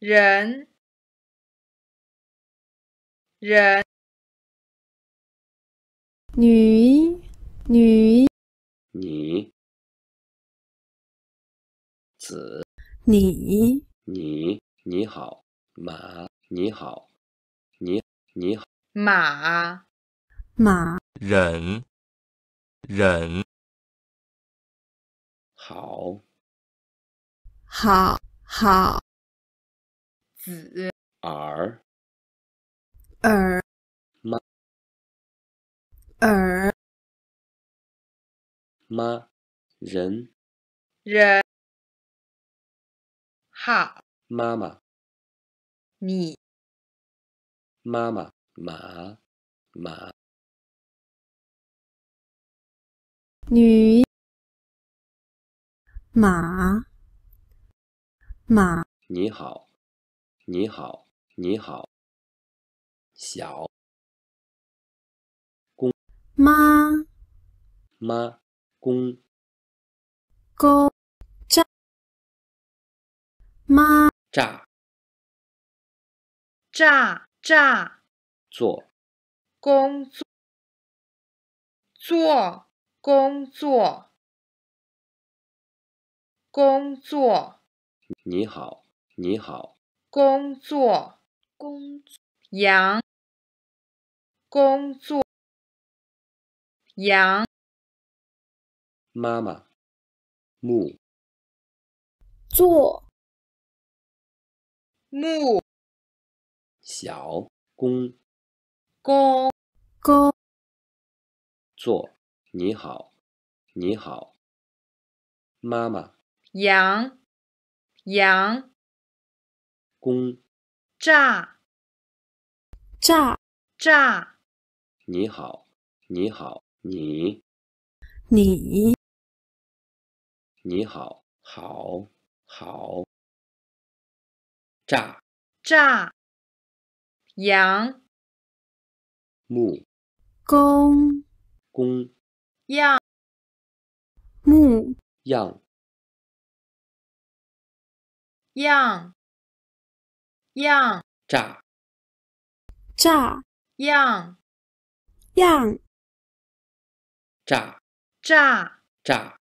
人，人，女，女，你，子，你，你，你好，马，你好，你，你好，马，马，忍，忍，好，好，好，子，耳，耳，妈，耳，妈，人，人，好，妈妈，你，妈妈，马，马，女，马，马，你好，你好，你好，小，妈，妈，公，公，炸，妈，炸，炸，炸，做，工作，做，工作，工作，你好，你好，工作，工，羊，工作，羊，妈妈，木，做，木，小，公，公，公，做，你好，你好，妈妈，羊，羊，公，炸，炸，炸，你好，你好，你，你，你好，好，好，炸，炸，羊，木，公，公，样，木，样，样，样，炸，炸，样，样，炸，炸，炸。